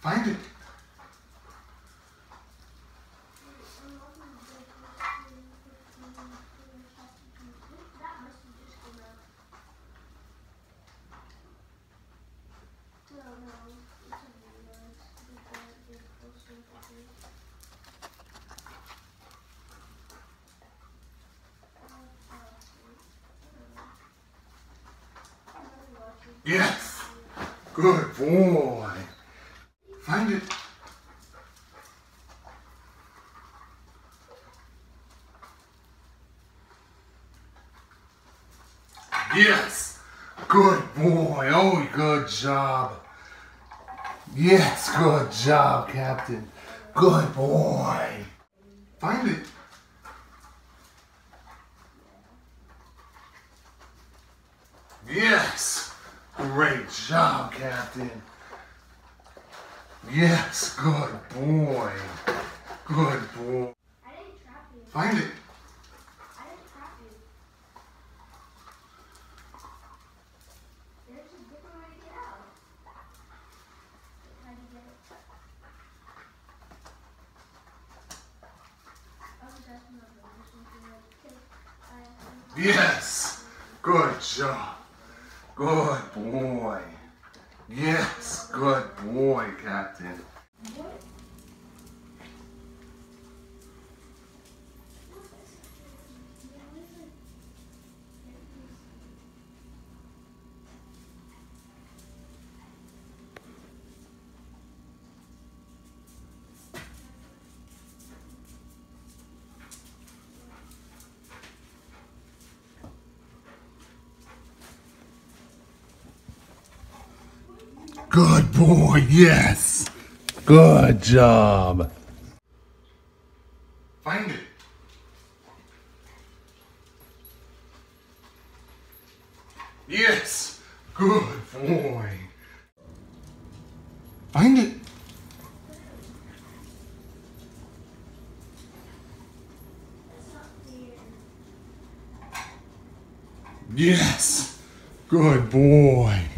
Find it. Yes. Good boy. Find it. Yes. Good boy. Oh, good job. Yes, good job, Captain. Good boy. Find it. Yes. Great job, Captain. Yes, good boy. Good boy. I didn't trap you. Find it. I didn't trap you. There's a different way to get out. How do you get it? Oh, that's not good. This one's good. Okay. I- Yes. Good job. Good boy. Yes, good boy, Captain. Good boy, yes. Good job. Find it. Yes. Good boy. Find it. Yes. Good boy.